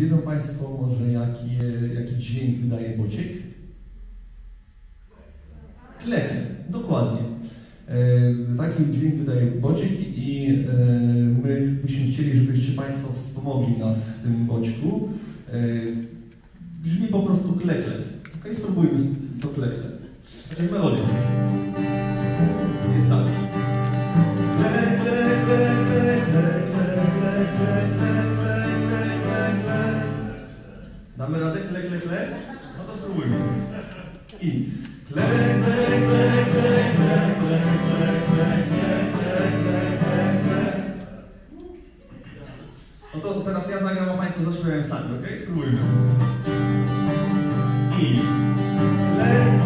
wiedzą Państwo może jaki, jaki dźwięk wydaje bociek? Klek, dokładnie. E, taki dźwięk wydaje bociek i e, my byśmy chcieli, żebyście Państwo wspomogli nas w tym boćku. E, brzmi po prostu klekle. Ok, spróbujmy to klekle. Znaczy melodię. Jest tak. Damy radę klek, klek, klek? No to spróbujmy. I klek, klek, klek, klek, klek, klek, klek, klek, klek, klek, klek, klek. No to teraz ja zagram, a Państwo zaśpiewają sami, ok? Spróbujmy. I klek,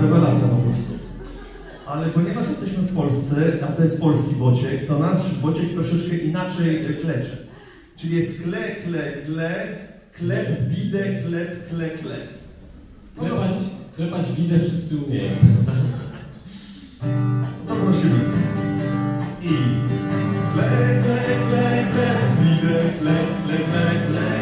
Rewelacja po prostu. Ale ponieważ jesteśmy w Polsce, a to jest polski bociek, to nasz bociek troszeczkę inaczej klecze. Czyli jest kle, kle, kle, klep, bide, klep, kle, kle. No to, Klepać, klepać widę wszyscy umieją. to prosimy. I kle, kle, kle, kle, kle, kle, kle, kle, kle,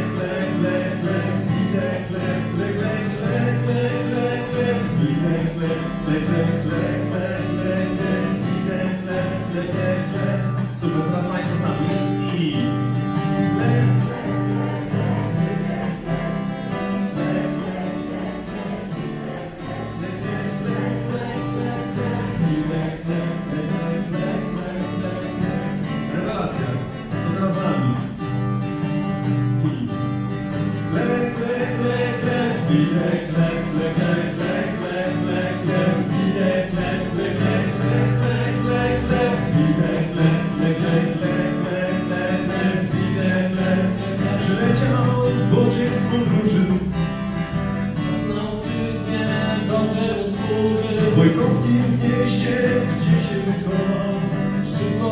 gdzie się wychował. Szybko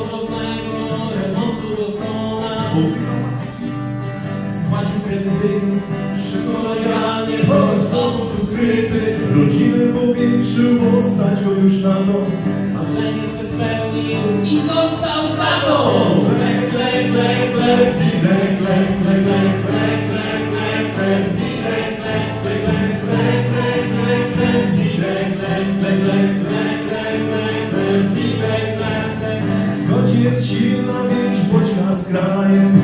remontu dokona. Urodziny powiększył postać, on już na to Marzenie swe spełnił i został tatą Plek, plek, plek, plek, bidek, plek, plek, plek, plek, plek, plek, plek, bidek, plek, plek, plek, plek, plek, plek, plek, bidek, plek, plek, plek, plek, plek, plek, plek, bidek, plek, plek, plek, plek, plek, plek, plek, plek, plek, plek,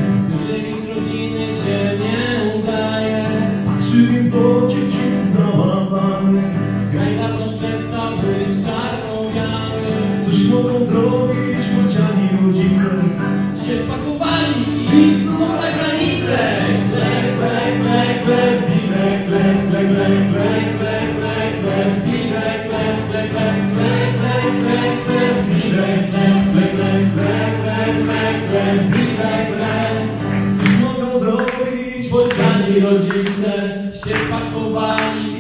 się spakowali.